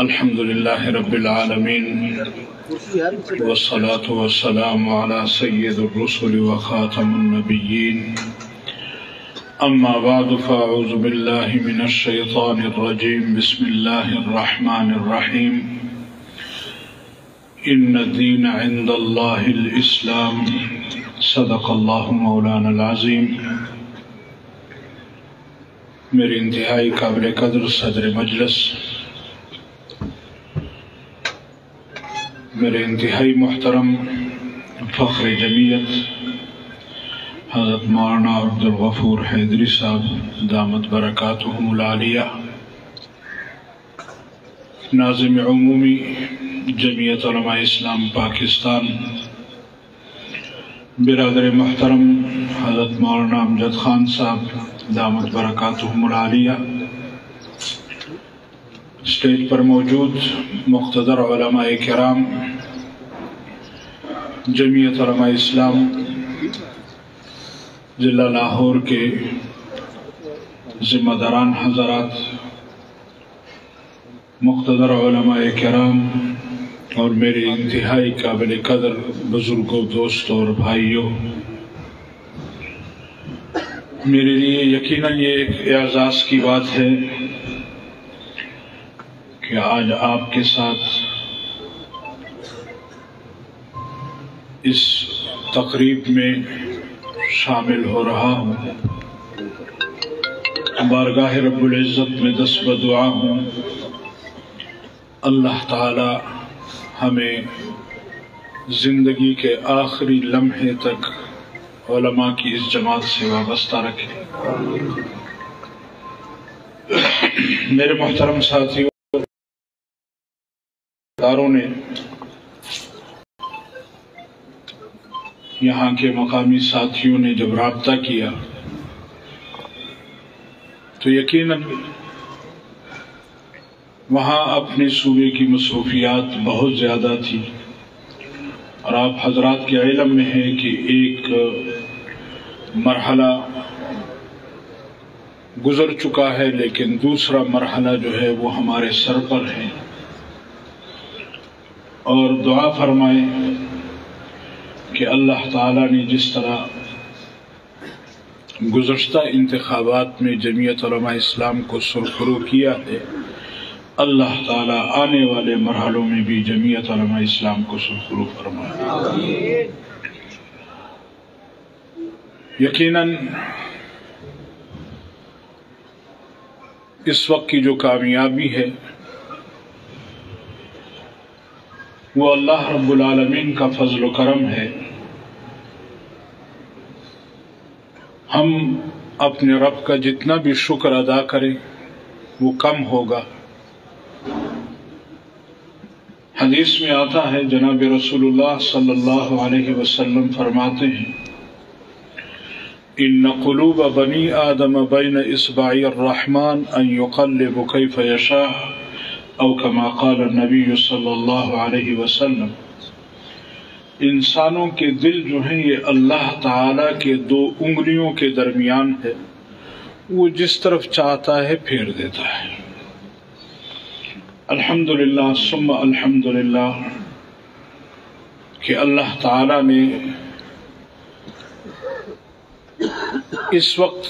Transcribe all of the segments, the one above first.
अल्हम्दुलिल्लाह रब्बिल आलमीन वस्सलातु वस्सलामु अला सय्यिदिर रुसुल व खातमुन नबिय्यीन अम्मा बाद फ़अऊज़ु बिल्लाहि मिनश शैतानिर रजीम बिस्मिल्लाहिर रहमानिर रहीम इन्न दीन इंदल्लाहिल इस्लाम सदक़ल्लाहु मौलाना अज़ीम मेरे इंतहाई काबिल कदर सदर मजलस मेरे इंतहाई मोहतरम फ़ख्र जमीयत हज़रत मौलाना अब्दुल गफूर हैदरी साहब, दामद बरक़ात आलिया नाजिम अमूमी जमीयत इस्लाम पाकिस्तान, बिरदर मोहतरम हज़रत मौलाना अमजद ख़ान साहब, दामद बरक़ात आलिया स्टेज पर मौजूद मुख्तर कराम जमीयत इस्लाम ज़िला लाहौर के ज़िम्मेदारान हजरात मुख्तर कराम और मेरे इंतहाई काबिल कदर बुज़ुर्गों, दोस्तों और भाइयों, मेरे लिए यकीनन ये एक एजाज़ की बात है कि आज आपके साथ इस तकरीब में शामिल हो रहा हूँ। बारगाह रब्बुल में दस बदुआ हूँ। अल्लाह ताला हमें ज़िंदगी के आखिरी लम्हे तक ओलमा की इस जमात से वाबस्ता रखे। मेरे मोहतरम साथियों ने यहाँ के मकामी साथियों ने जब रबता किया तो यकीनन वहाँ अपने सूबे की मसरूफियात बहुत ज़्यादा थी। और आप हजरात के इलम में है कि एक मरहला गुजर चुका है, लेकिन दूसरा मरहला जो है वो हमारे सर पर है। और दुआ फरमाए कि अल्लाह ताला ने जिस तरह गुजशत इंतबात में जमीयत इस्लाम को सुरखरू किया है, अल्लाह ताला आने वाले मरहलों में भी जमीयत इस्लाम को सुरखरू फरमाए। यकीनन इस वक्त की जो कामयाबी है, वो अल्लाह रब्बुल आलमीन का फजल करम है। हम अपने रब का जितना भी शुक्र अदा करें, वो कम होगा। हदीस में आता है, जनाब रसूलुल्लाह सल्लल्लाहु अलैहि वसल्लम फरमाते हैं इन नकलूब बनी आदम बैन इसबाई रहमान अन युकल्लिब कैफ यशा औ कमा क़ाल नबी सल्लल्लाहु अलैहि वसल्लम। इंसानों के दिल जो है, ये अल्लाह ताला के दो उंगलियों के दरमियान है। वो जिस तरफ़ चाहता है, फेर देता है। अल्हम्दुलिल्लाह, सुम्मा अल्हम्दुलिल्लाह, कि अल्लाह ताला ने इस वक्त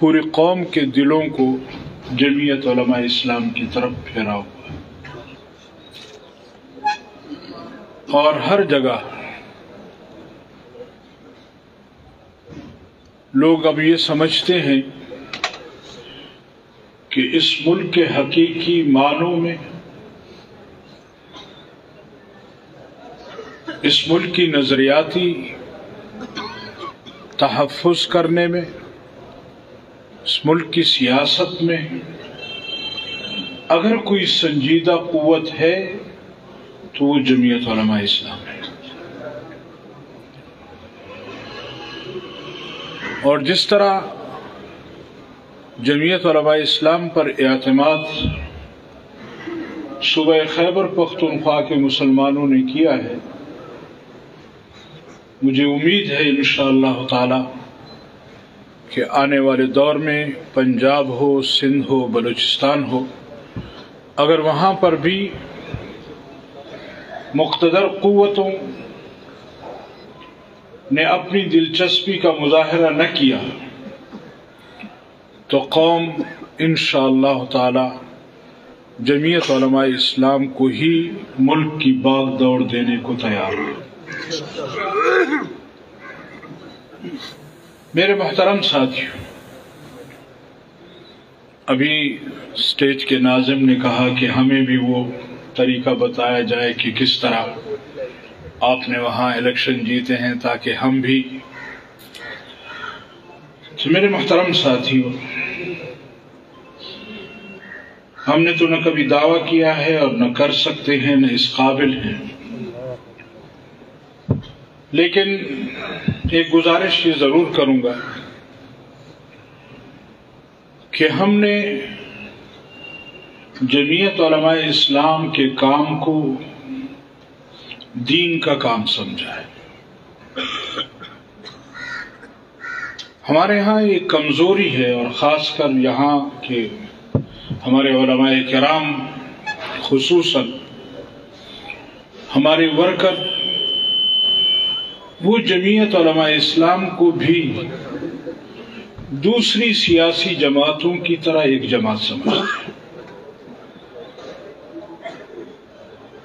पूरी कौम के दिलों को जमीयत इस्लाम की तरफ़ फेरा हुआ और हर जगह। लोग अब ये समझते हैं कि इस मुल्क के हकीकी मानों में, इस मुल्क की नजरियाती तहफ़ करने में, इस मुल्क की सियासत में अगर कोई संजीदा कुत है तो वो जमीयत इस्लाम है और जिस तरह जमीयत इस्लाम पर एतमाद सुबह खैबर पख्तनख्वा के मुसलमानों ने किया है मुझे उम्मीद है इन ताला कि आने वाले दौर में पंजाब हो सिंध हो बलूचिस्तान हो अगर वहाँ पर भी मुख्तदर क़वतों ने अपनी दिलचस्पी का मुजाहरा न किया तो कौम इन ताला जमीयत इस्लाम को ही मुल्क की बाग दौड़ देने को तैयार है। मेरे मोहतरम साथियों, अभी स्टेज के नाजिम ने कहा कि हमें भी वो तरीका बताया जाए कि किस तरह आपने वहाँ इलेक्शन जीते हैं ताकि हम भी तो मेरे मोहतरम साथियों, हमने तो न कभी दावा किया है और न कर सकते हैं, न इस काबिल हैं। लेकिन एक गुजारिश ये ज़रूर करूँगा कि हमने जमीयत इस्लाम के काम को दीन का काम समझा है। हमारे यहाँ एक कमज़ोरी है और ख़ासकर यहाँ के हमारे कराम खसूस हमारे वर्कर, वो जमीयत इस्लाम को भी दूसरी सियासी जमातों की तरह एक जमात समझते हैं।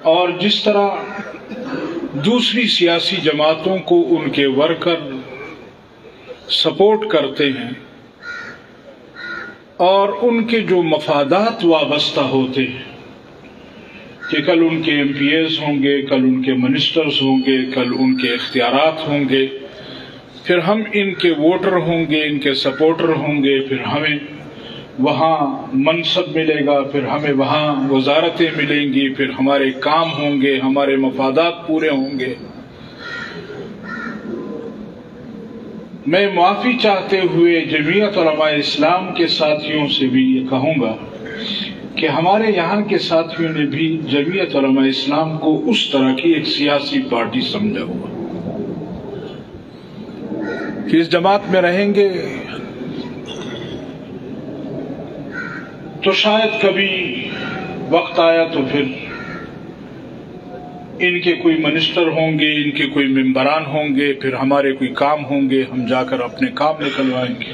और जिस तरह दूसरी सियासी जमातों को उनके वर्कर सपोर्ट करते हैं और उनके जो मफादात वाबस्ता होते हैं, कि कल उनके एम पी एस होंगे, कल उनके मिनिस्टर्स होंगे, कल उनके इख्तियार होंगे, फिर हम इनके वोटर होंगे, इनके सपोर्टर होंगे, फिर हमें वहाँ मनसब मिलेगा, फिर हमें वहाँ वजारतें मिलेंगी, फिर हमारे काम होंगे, हमारे मफादात पूरे होंगे। मैं माफ़ी चाहते हुए जमीयत इस्लाम के साथियों से भी ये कहूँगा कि हमारे यहाँ के साथियों ने भी जमीयत इस्लाम को उस तरह की एक सियासी पार्टी समझा हुआ। कि इस जमात में रहेंगे तो शायद कभी वक्त आया तो फिर इनके कोई मिनिस्टर होंगे, इनके कोई मेम्बरान होंगे, फिर हमारे कोई काम होंगे, हम जाकर अपने काम निकलवाएँगे।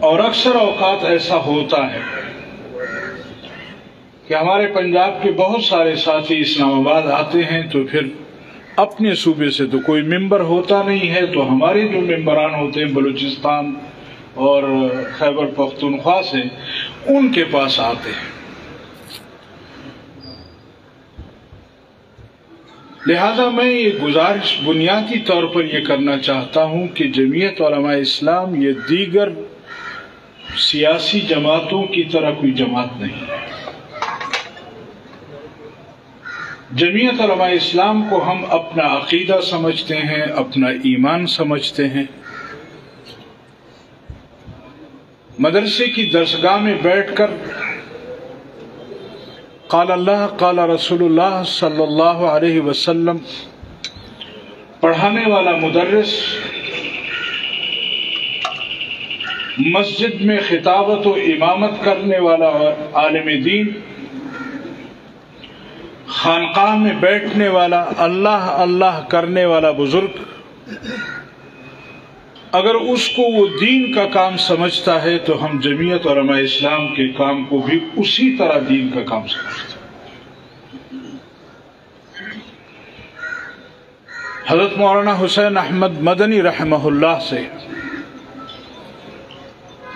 और अक्सर अवकात ऐसा होता है कि हमारे पंजाब के बहुत सारे साथी इस्लामाबाद आते हैं तो फिर अपने सूबे से तो कोई मेंबर होता नहीं है तो हमारे जो मेम्बरान होते हैं, बलूचिस्तान और खैबर पख्तूनख्वा से उनके पास आते हैं। लिहाजा मैं ये गुजारिश बुनियादी तौर पर यह करना चाहता हूँ कि जमीयत इस्लाम ये दीगर सियासी जमातों की तरह कोई जमात नहीं है। जमीयत इस्लाम को हम अपना अकीदा समझते हैं, अपना ईमान समझते हैं। मदरसे की दरसगाह में बैठकर काल अल्लाह, काल रसूलुल्लाह सल्लल्लाहु अलैहि पढ़ाने वाला मुदर्रिस, मस्जिद में खिताबत व इमामत करने वाला आलम दीन, खानकाह में बैठने वाला अल्लाह अल्लाह करने वाला बुज़ुर्ग अगर उसको वो दीन का काम समझता है तो हम जमीयत और अमा इस्लाम के काम को भी उसी तरह दीन का काम समझते हैं। हज़रत मौलाना हुसैन अहमद मदनी रहमहुल्लाह से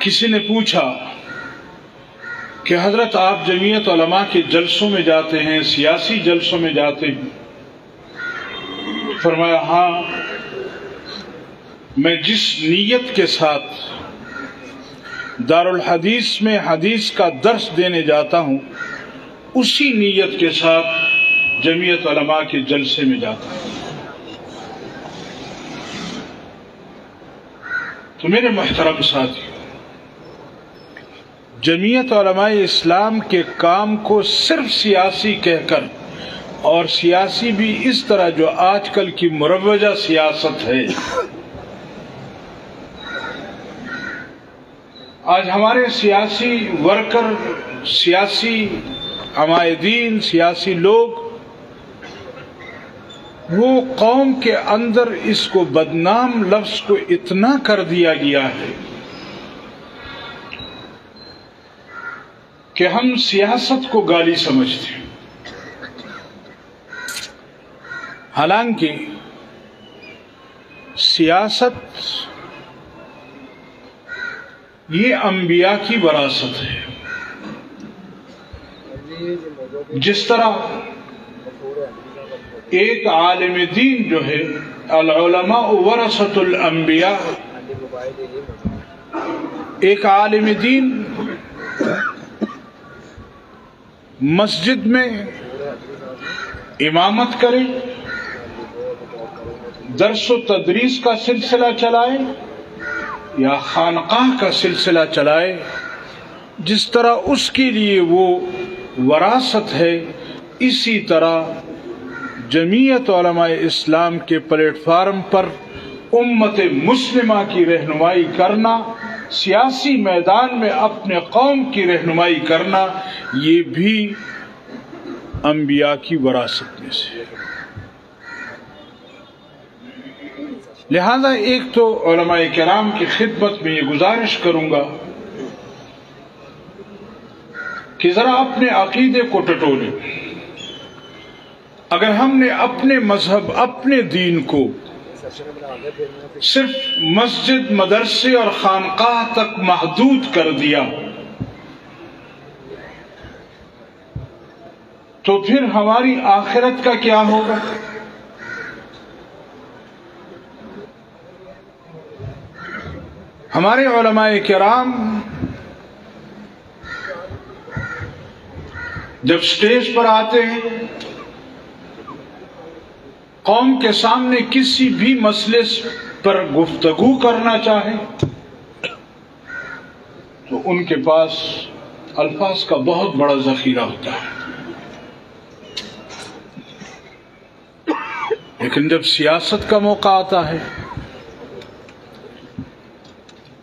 किसी ने पूछा कि, हज़रत, आप जमीयत के जलसों में जाते हैं, सियासी जलसों में जाते हैं? फरमाया हाँ मैं जिस नीयत के साथ दारुल हदीस में हदीस का दर्श देने जाता हूँ, उसी नीयत के साथ जमीयत के जलसे में जाता हूँ। तो मेरे महतरम साथी जमीयत इस्लाम के काम को सिर्फ़ सियासी कहकर और सियासी भी इस तरह जो आजकल की मुरवजा सियासत है आज हमारे सियासी वर्कर सियासी अमायदीन, सियासी लोग, वो कौम के अंदर इसको बदनाम लफ्ज को इतना कर दिया गया है कि हम सियासत को गाली समझते हैं। हालाँकि सियासत ये अंबिया की वरासत है। जिस तरह एक आलिम दीन जो है अलमा वरसतुल अंबिया, एक आलिम दीन मस्जिद में इमामत करे दरस तदरीस का सिलसिला चलाए या खानकाह का सिलसिला चलाए, जिस तरह उसके लिए वो वरासत है, इसी तरह जमीयत इस्लाम के प्लेटफार्म पर उम्मत मुस्लिमा की रहनुमाई करना, सियासी मैदान में अपने कौम की रहनुमाई करना, ये भी अम्बिया की वरासत में से लिहाजा एक तो कराम की खिदमत में ये गुजारिश करूँगा कि जरा अपने अकीदे को टटोलें। अगर हमने अपने मज़हब, अपने दीन को सिर्फ़ मस्जिद, मदरसे और खानकाह तक महदूद कर दिया तो फिर हमारी आखिरत का क्या होगा? हमारे कराम, जब स्टेज पर आते हैं, कौम के सामने किसी भी मसले पर गुफ्तगु करना चाहे तो उनके पास अल्फाज का बहुत बड़ा जखीरा होता है। लेकिन जब सियासत का मौका आता है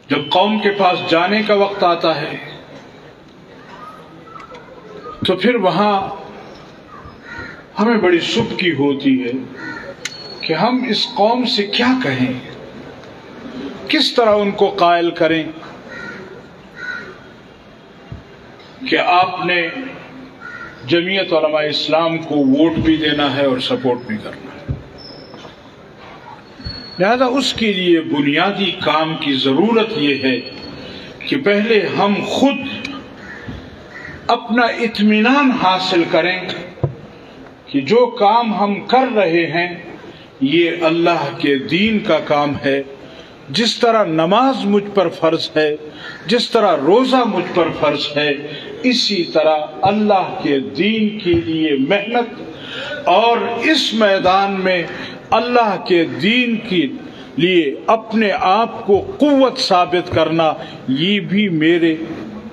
जब कौम के पास जाने का वक्त आता है तो फिर वहाँ हमें बड़ी सुख की होती है कि हम इस कौम से क्या कहें, किस तरह उनको कायल करें, कि आपने जमीयत इस्लाम को वोट भी देना है और सपोर्ट भी करना है। लिहाजा उसके लिए बुनियादी काम की ज़रूरत यह है कि पहले हम खुद अपना इत्मीनान हासिल करें कि जो काम हम कर रहे हैं, ये अल्लाह के दीन का काम है। जिस तरह नमाज़ मुझ पर फ़र्ज़ है, जिस तरह रोजा मुझ पर फ़र्ज़ है, इसी तरह अल्लाह के दीन के लिए मेहनत और इस मैदान में अल्लाह के दीन के लिए अपने आप को कुत साबित करना, ये भी मेरे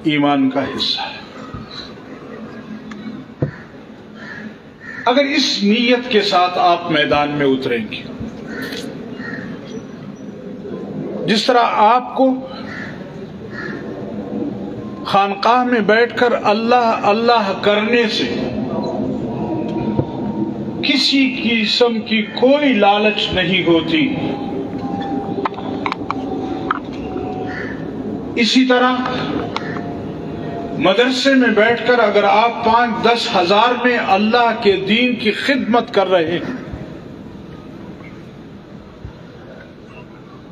ईमान का हिस्सा है। अगर इस नीयत के साथ आप मैदान में उतरेंगे, जिस तरह आपको खानकाह में बैठकर अल्लाह अल्लाह करने से किसी किस्म की कोई लालच नहीं होती। इसी तरह मदरसे में बैठकर अगर आप पाँच दस हज़ार में अल्लाह के दीन की खिदमत कर रहे हैं,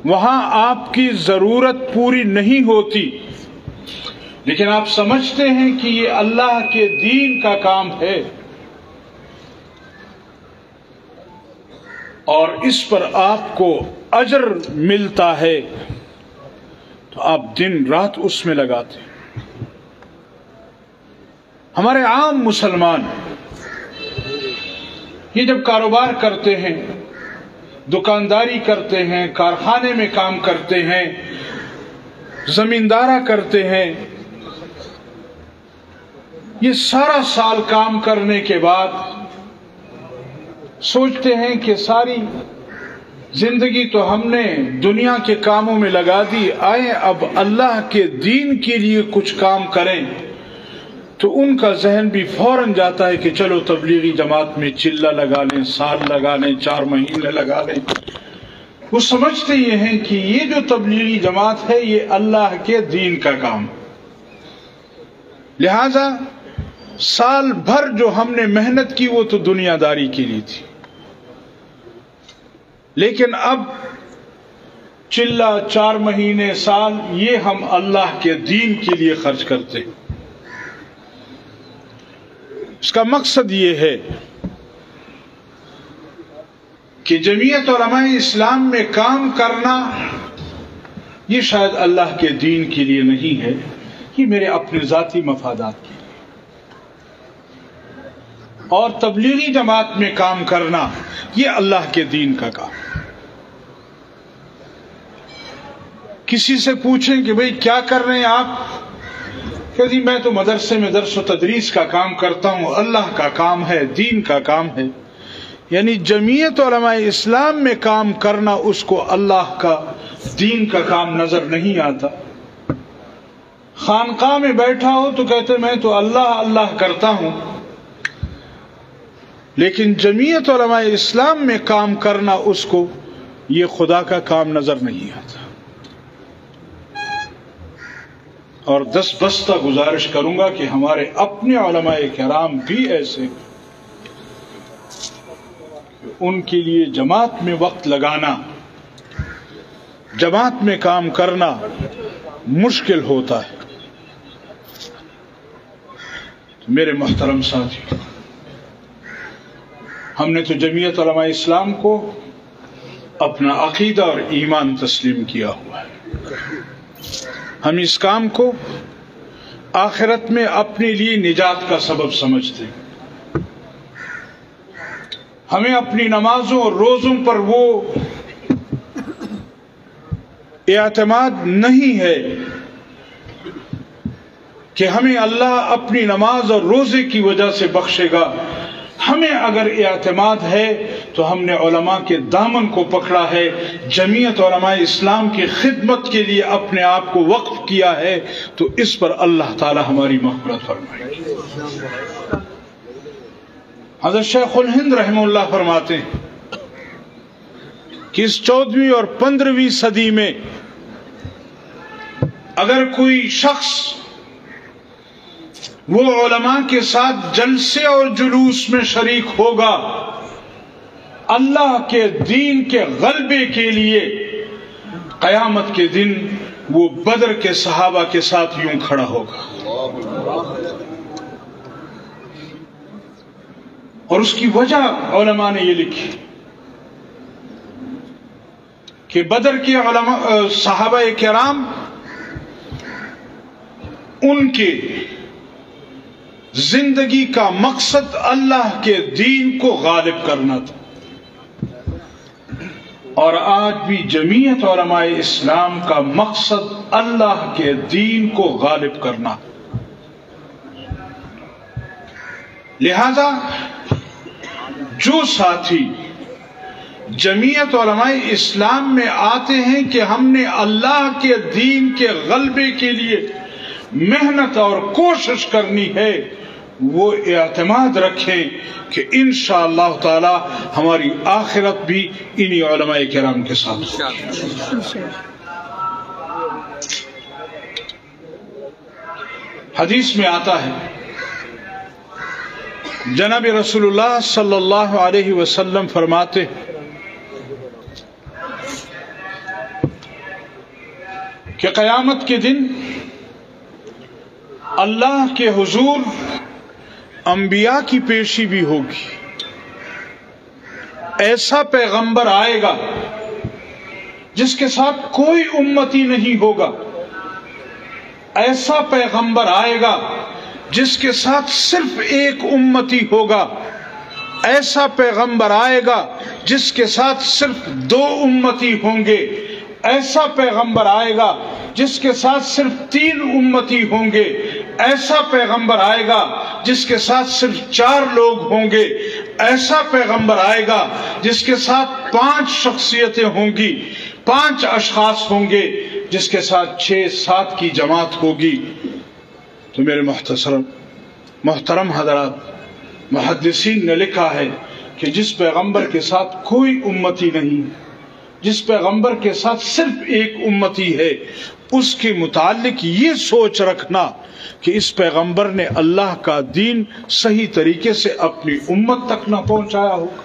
वहाँ आपकी ज़रूरत पूरी नहीं होती। लेकिन आप समझते हैं कि ये अल्लाह के दीन का काम है। और इस पर आपको अजर मिलता है। तो आप दिन रात उसमें लगाते हमारे आम मुसलमान, ये जब कारोबार करते हैं, दुकानदारी करते हैं, कारखाने में काम करते हैं, जमींदारा करते हैं, ये सारा साल काम करने के बाद सोचते हैं कि सारी ज़िंदगी तो हमने दुनिया के कामों में लगा दी, आए अब अल्लाह के दीन के लिए कुछ काम करें। तो उनका जहन भी फ़ौरन जाता है कि चलो तबलीगी जमात में चिल्ला लगा लें, साल लगा लें, चार महीने लगा लें। वो समझते ये हैं कि ये जो तबलीगी जमात है, ये अल्लाह के दीन का काम। लिहाजा साल भर जो हमने मेहनत की, वो तो दुनियादारी के लिए थी। लेकिन अब चिल्ला चार महीने साल, ये हम अल्लाह के दीन के लिए खर्च करते इसका मकसद ये है कि जमीयत इस्लाम में काम करना, ये शायद अल्लाह के दीन के लिए नहीं है, ये मेरे अपने ज़ाती मफादात के लिए। और तबलीगी जमात में काम करना, ये अल्लाह के दीन का काम। किसी से पूछें कि भाई, क्या कर रहे हैं आप? जी मैं तो मदरसे में दरस व तदरीस का काम करता हूँ, अल्लाह का काम है, दीन का काम है। यानी जमीयत इस्लाम में काम करना, उसको अल्लाह का दीन का काम नज़र नहीं आता। खानका में बैठा हो तो कहते, मैं तो अल्लाह अल्लाह करता हूँ। लेकिन जमीयत इस्लाम में काम करना उसको, ये खुदा का काम नज़र नहीं आता। और दस बस्ता गुजारिश करूँगा कि हमारे अपने कराम भी ऐसे उनके लिए जमात में वक्त लगाना, जमात में काम करना मुश्किल होता है। मेरे मोहतरम साथी हमने तो जमीयत इस्लाम को अपना अकीदा और ईमान तस्लीम किया हुआ है। हम इस काम को आखिरत में अपने लिए निजात का सबब समझते हैं। हमें अपनी नमाजों और रोजों पर वो एतमाद नहीं है कि हमें अल्लाह अपनी नमाज़ और रोज़े की वजह से बख्शेगा। हमें अगर एतमाद है तो हमने ओलमा के दामन को पकड़ा है। जमीयत इस्लाम की खिदमत के लिए अपने आप को वक्फ किया है तो इस पर अल्लाह ताला हमारी मकबरत फरमाए। हज़रत शेखुल हिंद रहमुल्ला फरमाते हैं कि इस चौदहवीं और पंद्रहवीं सदी में अगर कोई शख्स वो ओलमा के साथ जलसे और जुलूस में शरीक होगा। अल्लाह के दीन के गलबे के लिए कयामत के दिन वो बदर के सहाबा के साथ यूँ खड़ा होगा। और उसकी वजह ओलमा ने ये लिखी कि बदर के सहाबा कराम उनके ज़िंदगी का मकसद अल्लाह के दीन को गालिब करना था। और आज भी जमीयत और इस्लाम का मकसद अल्लाह के दीन को गालिब करना लिहाजा, जो साथी जमीयत और इस्लाम में आते हैं कि हमने अल्लाह के दीन के गलबे के लिए मेहनत और कोशिश करनी है, वो एतमाद रखें कि इन ताला हमारी आखिरत भी इन्हीं कराम के साथ हदीस में आता है, जनाब रसूलुल्लाह सल्लल्लाहु अलैहि वसल्लम फरमाते कि क़यामत के दिन अल्लाह के हुजूर, अंबिया की पेशी भी होगी। ऐसा पैगंबर आएगा, जिसके साथ कोई उम्मती नहीं होगा। ऐसा पैगंबर आएगा, जिसके साथ सिर्फ़ एक उम्मती होगा। ऐसा पैगंबर आएगा, जिसके साथ सिर्फ़ दो उम्मती होंगे। ऐसा पैगंबर आएगा, जिसके साथ सिर्फ़ तीन उम्मती होंगे। ऐसा पैगंबर आएगा जिसके साथ सिर्फ़ चार लोग होंगे। ऐसा पैगंबर आएगा जिसके साथ पाँच शख्सियतें होंगी, पाँच अशखास होंगे, जिसके साथ छह सात की जमात होगी। तो मेरे मुख्तसरम मोहतरम हजरात मुहदसिन ने लिखा है कि जिस पैगंबर के साथ कोई उम्मती नहीं, जिस पैगंबर के साथ सिर्फ़ एक उम्मती है उसके मुतालिक ये सोच रखना कि इस पैगंबर ने अल्लाह का दीन सही तरीके से अपनी उम्मत तक ना पहुँचाया होगा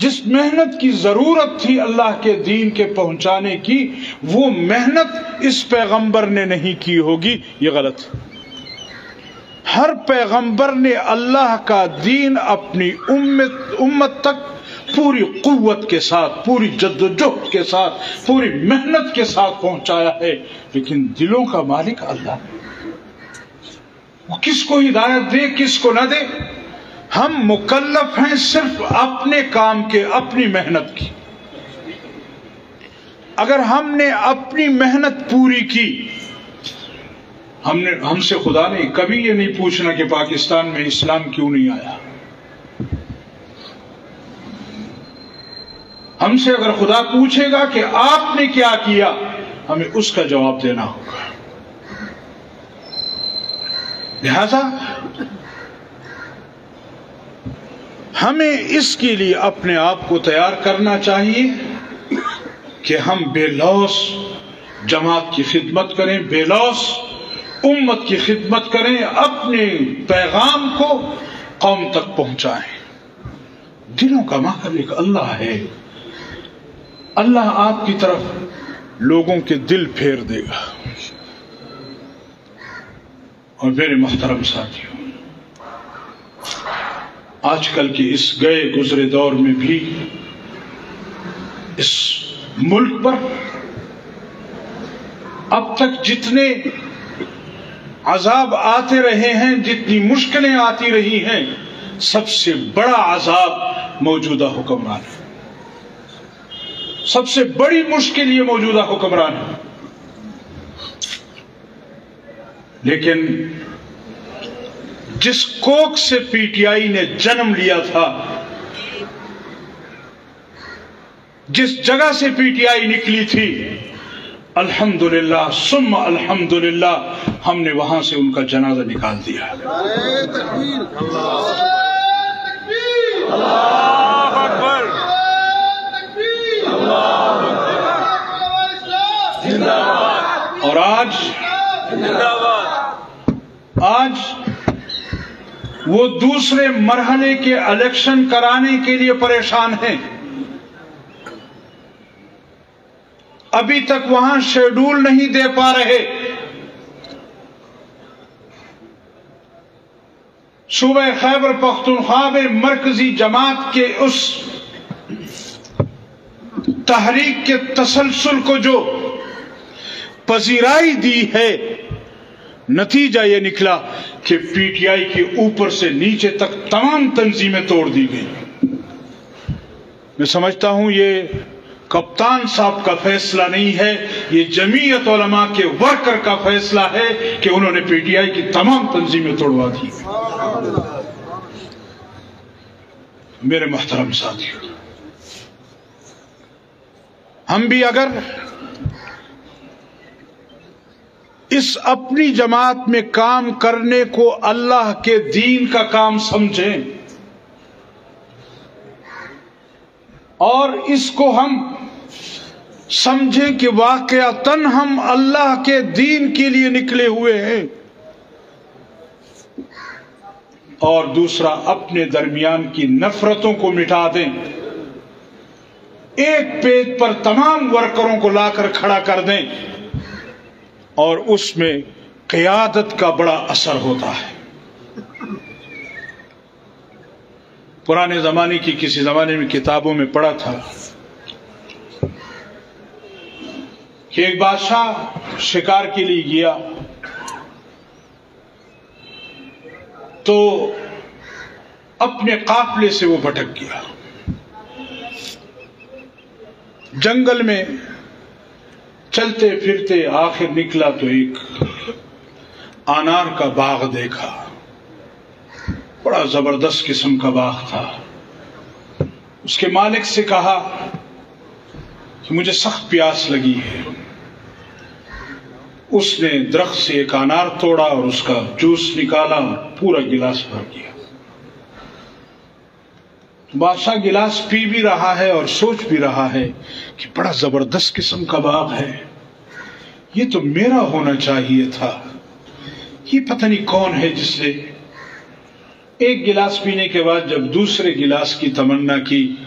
जिस मेहनत की ज़रूरत थी अल्लाह के दीन के पहुँचाने की, वो मेहनत इस पैगंबर ने नहीं की होगी, ये गलत हर पैगंबर ने अल्लाह का दीन अपनी उम्मत उम्मत तक पूरी कुत के साथ, पूरी जद्दोजहद के साथ, पूरी मेहनत के साथ पहुँचाया है। लेकिन दिलों का मालिक अल्लाह। वो किसको हिदायत दे, किसको ना दे? हम मुकल्लफ हैं सिर्फ़ अपने काम के, अपनी मेहनत की। अगर हमने अपनी मेहनत पूरी की, हमने, हमसे खुदा ने कभी ये नहीं पूछना कि पाकिस्तान में इस्लाम क्यों नहीं आया? हमसे अगर खुदा पूछेगा कि आपने क्या किया, हमें उसका जवाब देना होगा। लिहाजा, हमें इसके लिए अपने आप को तैयार करना चाहिए कि हम बेलौस जमात की खिदमत करें, बेलौस उम्मत की खिदमत करें, अपने पैगाम को कौम तक पहुंचाएँ। दिलों का मालिक अल्लाह है। अल्लाह आपकी तरफ़ लोगों के दिल फेर देगा। और मेरे मोहतरम साथियों, आजकल के इस गए गुजरे दौर में भी इस मुल्क पर अब तक जितने अजाब आते रहे हैं, जितनी मुश्किलें आती रही हैं, सबसे बड़ा अजाब मौजूदा हुक्मरान है। सबसे बड़ी मुश्किल ये मौजूदा हुक्मरान है। लेकिन जिस कोक से पीटीआई ने जन्म लिया था जिस जगह से पीटीआई निकली थी अल्हम्दुलिल्लाह सुम अल्हम्दुलिल्लाह हमने वहाँ से उनका जनाजा निकाल दिया। और आज वो दूसरे मरहले के इलेक्शन कराने के लिए परेशान हैं। अभी तक वहाँ शेड्यूल नहीं दे पा रहे। सुबह खैबर पख्तूनख्वा में मरकजी जमात के उस तहरीक के तसलसल को जो पजीराई दी है। नतीजा यह निकला कि पीटीआई के ऊपर से नीचे तक तमाम तंजीमें तोड़ दी गई। मैं समझता हूँ ये कप्तान साहब का फैसला नहीं है, ये जमीयत उलमा के वर्कर का फैसला है कि उन्होंने पीटीआई की तमाम तंजीमें तोड़वा दी। मेरे मोहतरम साथियों, हम भी अगर इस अपनी जमात में काम करने को अल्लाह के दीन का काम समझें। और इसको हम समझें कि वाकयातन हम अल्लाह के दीन के लिए निकले हुए हैं। और दूसरा, अपने दरमियान की नफरतों को मिटा दें। एक पेज पर तमाम वर्करों को लाकर खड़ा कर दें। और उसमें क्यादत का बड़ा असर होता है। पुराने जमाने की किसी जमाने में किताबों में पढ़ा था कि एक बादशाह शिकार के लिए गया तो अपने काफले से वो भटक गया। जंगल में चलते फिरते आखिर निकला तो एक अनार का बाग देखा। बड़ा ज़बरदस्त किस्म का बाग था। उसके मालिक से कहा कि मुझे सख्त प्यास लगी है। उसने दरख्त से एक अनार तोड़ा और उसका जूस निकाला और पूरा गिलास भर दिया। बादशाह गिलास पी भी रहा है और सोच भी रहा है कि बड़ा ज़बरदस्त किस्म का बाग है। ये तो मेरा होना चाहिए था। ये पता नहीं कौन है जिसने एक गिलास पीने के बाद जब दूसरे गिलास की तमन्ना की,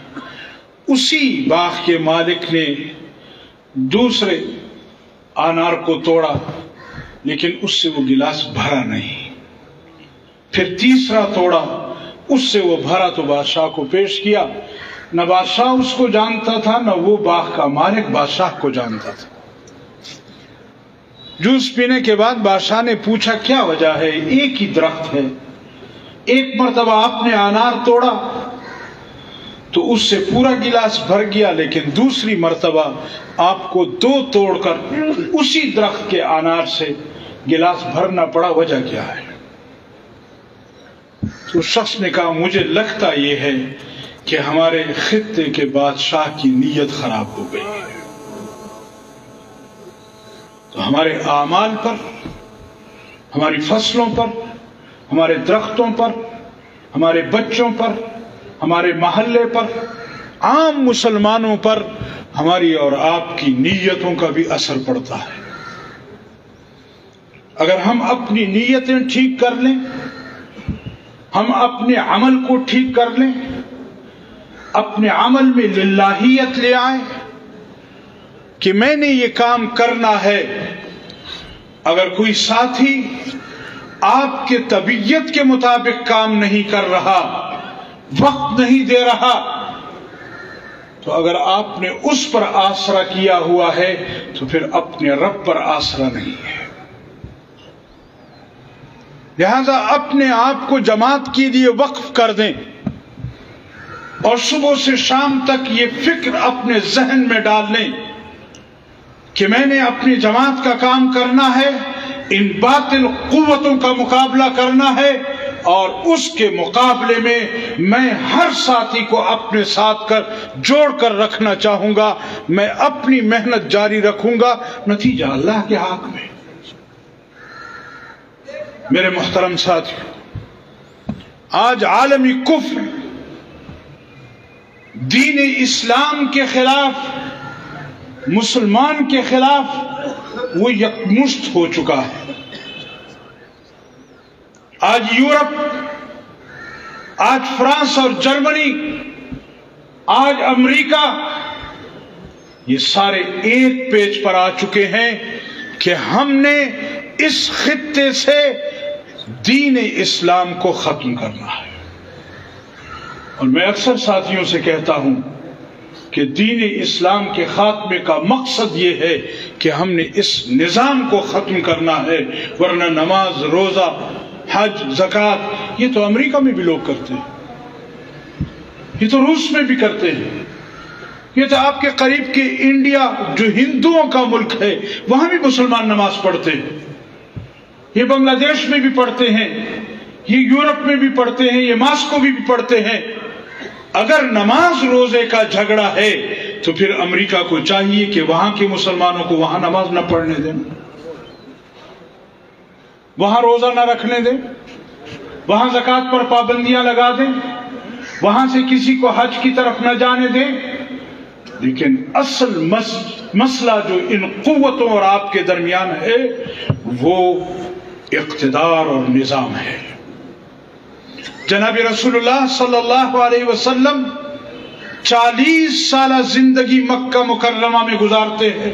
उसी बाग के मालिक ने दूसरे अनार को तोड़ा, लेकिन उससे वो गिलास भरा नहीं। फिर तीसरा तोड़ा उससे वो भरा तो बादशाह को पेश किया। न बादशाह उसको जानता था, न वो बाघ का मालिक बादशाह को जानता था। जूस पीने के बाद बादशाह ने पूछा, क्या वजह है? एक ही दरख्त है। एक मरतबा आपने अनार तोड़ा। तो उससे पूरा गिलास भर गया, लेकिन दूसरी मरतबा आपको दो तोड़कर उसी दरख्त के अनार से गिलास भरना पड़ा। वजह क्या है? तो शख्स ने कहा, मुझे लगता यह है कि हमारे खत्ते के बादशाह की नीयत खराब हो गई है। तो हमारे आमाल पर, हमारी फ़सलों पर, हमारे दरख्तों पर, हमारे बच्चों पर, हमारे महल्ले पर, आम मुसलमानों पर हमारी और आपकी नीयतों का भी असर पड़ता है। अगर हम अपनी नीयतें ठीक कर लें हम अपने अमल को ठीक कर लें, अपने अमल में लिल्लाहियत ले आए, कि मैंने ये काम करना है। अगर कोई साथी आपके तबीयत के मुताबिक काम नहीं कर रहा, वक्त नहीं दे रहा तो अगर आपने उस पर आसरा किया हुआ है तो फिर अपने रब पर आसरा नहीं है। लिहाजा अपने आप को जमात के लिए वक्फ कर दें। और सुबह से शाम तक ये फ़िक्र अपने जहन में डाल लें कि मैंने अपनी जमात का काम करना है, इन बातिल कुवतों का मुकाबला करना है, और उसके मुकाबले में मैं हर साथी को अपने साथ कर, जोड़कर रखना चाहूँगा। मैं अपनी मेहनत जारी रखूँगा। नतीजा अल्लाह के हाथ में। मेरे मोहतरम साथियों, आज आलमी कुफ्र, दीन इस्लाम के खिलाफ, मुसलमान के खिलाफ, वो यकमुश्त हो चुका है। आज यूरोप, आज फ्रांस और जर्मनी, आज अमेरिका, ये सारे एक पेज पर आ चुके हैं कि हमने इस खत्ते से दीन इस्लाम को खत्म करना है। और मैं अक्सर साथियों से कहता हूँ कि दीन इस्लाम के खात्मे का मकसद ये है कि हमने इस निज़ाम को ख़त्म करना है, वरना नमाज़, रोज़ा, हज, जक़ात, ये तो अमेरिका में भी लोग करते हैं। ये तो रूस में भी करते हैं। ये तो आपके करीब के इंडिया, जो हिंदुओं का मुल्क है, वहाँ भी मुसलमान नमाज़ पढ़ते हैं। ये बांग्लादेश में भी पढ़ते हैं ये यूरोप में भी पढ़ते हैं ये मास्को में भी पढ़ते हैं। अगर नमाज़ रोज़े का झगड़ा है तो फिर अमेरिका को चाहिए कि वहाँ के मुसलमानों को वहाँ नमाज़ न पढ़ने दें। वहाँ रोजा न रखने दें। वहाँ जक़ात पर पाबंदियाँ लगा दें। वहाँ से किसी को हज की तरफ़ न जाने दें। लेकिन असल मस, मसला जो इन कुतों और आपके दरमियान है वो इकतदार और निज़ाम है। जनाब रसूलुल्लाह सल्लल्लाहु अलैहि वसल्लम चालीस साल ज़िंदगी मक्का मुकर्रमा में गुजारते हैं।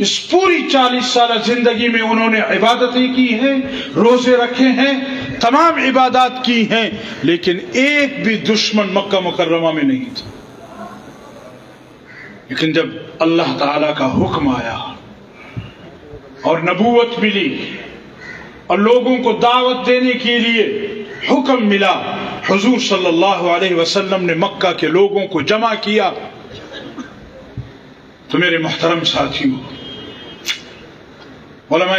इस पूरी चालीस साल ज़िंदगी में उन्होंने इबादतें की हैं, रोज़े रखे हैं, तमाम इबादत की हैं, लेकिन एक भी दुश्मन मक्का मुकर्रमा में नहीं था। लेकिन जब अल्लाह ताला का हुक्म आया और नबूवत मिली और लोगों को दावत देने के लिए हुक्म मिला। हजूर सल्लल्लाहु अलैहि वसल्लम ने मक्का के लोगों को जमा किया। तो मेरे मोहतरम साथियों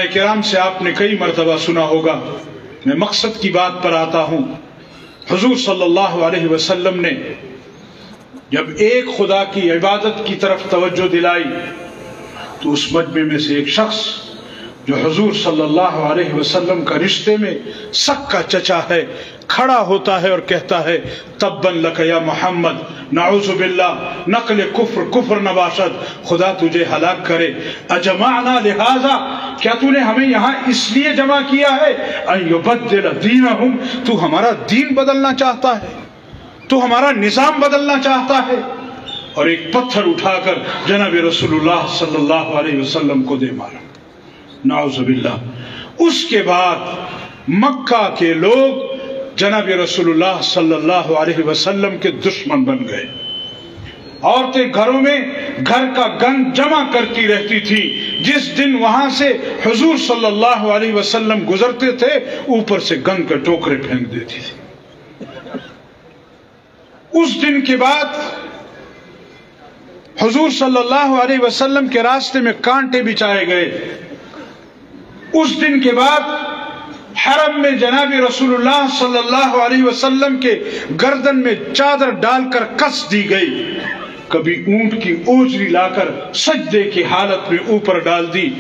कराम से आपने कई मरतबा सुना होगा। मैं मकसद की बात पर आता हूँ। हजूर सल्लल्लाहु अलैहि वसल्लम ने जब एक खुदा की इबादत की तरफ़ तवज्जो दिलाई तो उस मजमे में से एक शख्स जो हजूर सल्लल्लाहु अलैहि वसल्लम का रिश्ते में सक का चचा है, खड़ा होता है और कहता है, तब्बन लकया मोहम्मद नाउजुबिल्ला नकल कुफ्र कुफ्र नबाशद खुदा तुझे हलाक करे। अजमाना लिहाजा, क्या तूने हमें यहाँ इसलिए जमा किया है? दीन तू हमारा दीन बदलना चाहता है। तू हमारा निज़ाम बदलना चाहता है। और एक पत्थर उठाकर जनाब रसूलुल्लाह सल्लल्लाहु अलैहि वसल्लम को दे मारा। नाउजुबिल्ला उसके बाद मक्का के लोग जनाब रसूलुल्लाह सल्लल्लाहु अलैहि वसल्लम के दुश्मन बन गए। औरतें घरों में घर का गंद जमा करती रहती थी। जिस दिन वहाँ से हुजूर सल्लल्लाहु अलैहि वसल्लम गुजरते थे, ऊपर से गंद के टोकरे फेंक देती थी। उस दिन के बाद हुजूर सल्लल्लाहु अलैहि वसल्लम के रास्ते में कांटे बिछाए गए। उस दिन के बाद हरम में जनाब रसूलुल्लाह सल्लल्लाहु अलैहि वसल्लम के गर्दन में चादर डालकर कस दी गई। कभी ऊँट की ओजरी लाकर सजदे की हालत में ऊपर डाल दी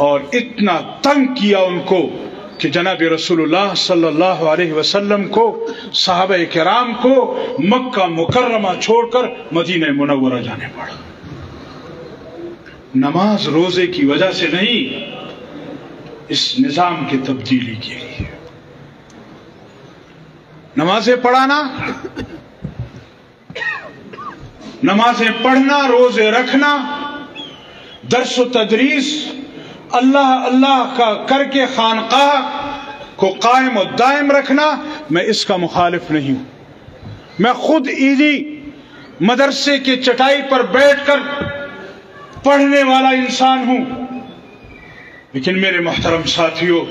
और इतना तंग किया उनको कि जनाब रसूलुल्लाह सल्लल्लाहु अलैहि वसल्लम को, साहब कराम को मक्का मुकर्रमा छोड़कर मदीना मुनवरा जाने पड़ा। नमाज़ रोज़े की वजह से नहीं इस निज़ाम की तब्दीली के लिए नमाजें पढ़ाना, नमाजें पढ़ना, रोज़े रखना दरस तदरीस, अल्लाह अल्लाह का करके खानकाह को कायम और दायम रखना, मैं इसका मुखालिफ नहीं हूँ। मैं खुद ईदी मदरसे के चटाई पर बैठकर पढ़ने वाला इंसान हूँ। लेकिन मेरे मोहतरम साथियों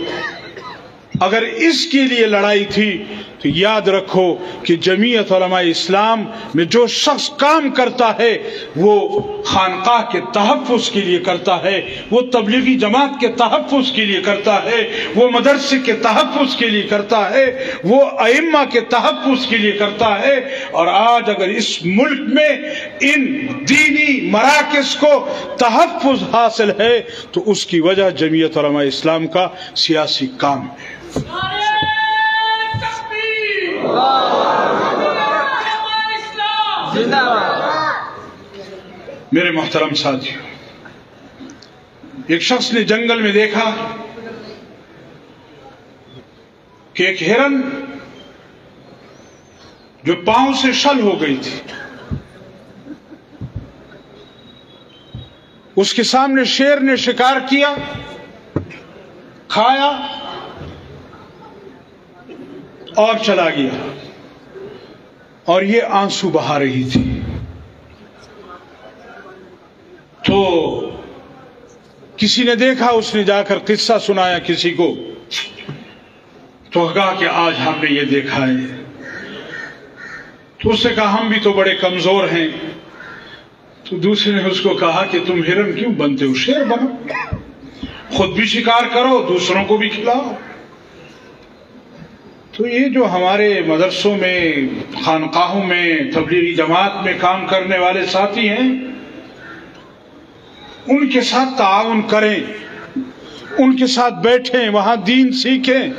अगर इसके लिए लड़ाई थी तो याद रखो कि जमीयत इस्लाम में जो शख्स काम करता है, वो खानकाह के तहफ़ के लिए करता है, वो तबलीगी जमात के तहफ़ के लिए करता है, वो मदरसे के तहफ़ के लिए करता है, वो अम्मा के तहफ़ के लिए करता है। और आज अगर इस मुल्क में इन दीनी मराकज को तहफ़ हासिल है तो उसकी वजह जमीयत इस्लाम का सियासी काम है। मेरे मोहतरम साथियों, एक शख्स ने जंगल में देखा कि एक हिरन जो पाँव से शल हो गई थी, उसके सामने शेर ने शिकार किया, खाया और चला गया। और ये आँसू बहा रही थी। तो किसी ने देखा, उसने जाकर किस्सा सुनाया किसी को। तो कहा कि आज हमने ये देखा है। तो उसने कहा, हम भी तो बड़े कमज़ोर हैं। तो दूसरे ने उसको कहा कि तुम हिरन क्यों बनते हो? शेर बनो। खुद भी शिकार करो, दूसरों को भी खिलाओ। तो ये जो हमारे मदरसों में, खानकाहों में, तबलीगी जमात में काम करने वाले साथी हैं उनके साथ ताउन करें, उनके साथ बैठें, वहाँ दीन सीखें।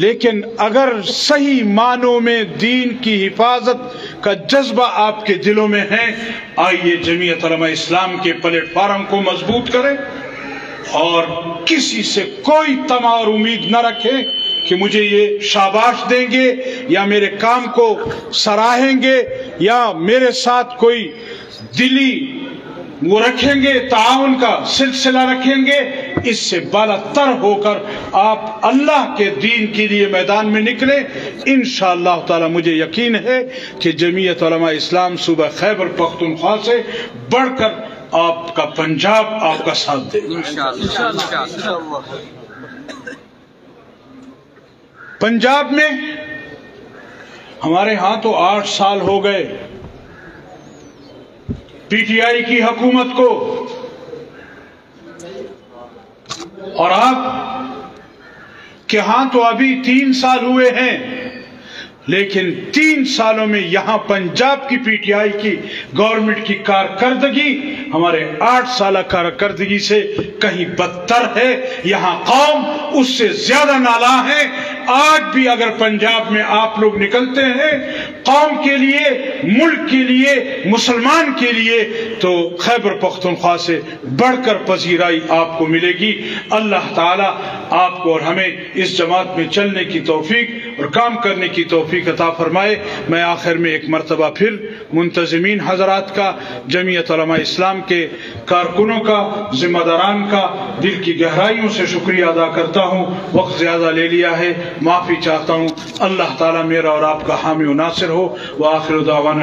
लेकिन अगर सही मानों में दीन की हिफाजत का जज्बा आपके दिलों में है, आइए जमीयत इस्लाम के प्लेटफार्म को मज़बूत करें और किसी से कोई तमा और उम्मीद न रखें कि मुझे ये शाबाश देंगे, या मेरे काम को सराहेंगे, या मेरे साथ कोई दिली वो रखेंगे, ताउन का सिलसिला रखेंगे, इससे बालतर होकर आप अल्लाह के दीन के लिए मैदान में निकले। इन ताला मुझे यकीन है कि जमीयत इस्लाम सुबह खैबर पख्तनख्वा से बढ़कर आपका पंजाब आपका साथ देगा। पंजाब में हमारे यहाँ तो आठ साल हो गए। पीटीआई की हुकूमत को। और आप के हाँ तो अभी तीन साल हुए हैं, लेकिन तीन सालों में यहाँ पंजाब की पीटीआई की गवर्नमेंट की कारकर्दगी, हमारे आठ साल कारकर्दगी से कहीं बदतर है। यहाँ कौम उससे ज़्यादा नाला है। आज भी अगर पंजाब में आप लोग निकलते हैं कौम के लिए मुल्क के लिए मुसलमान के लिए तो खैबर पख्तनख्वा से बढ़कर पजीराई आपको मिलेगी अल्लाह ताला आपको और हमें इस जमात में चलने की तोफीक और काम करने की तोफीक अता फरमाए। मैं आखिर में एक मरतबा फिर मुंतजमीन हजरात का जमीयत इस्लाम के कारकुनों का जिम्मेदारान का दिल की गहराइयों से शुक्रिया अदा करता हूँ। वक्त ज़्यादा ले लिया है। माफ़ी चाहता हूँ। अल्लाह ताला मेरा और आपका हामी नासिर हो। व आखिर दावान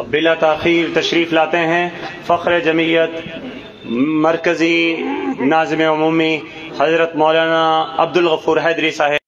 अब बिला तखीर तशरीफ़ लाते हैं। फ़ख्र जमीयत मरकज़ी नाजम अमूमी हज़रत मौलाना अब्दुल गफूर हैदरी साहब।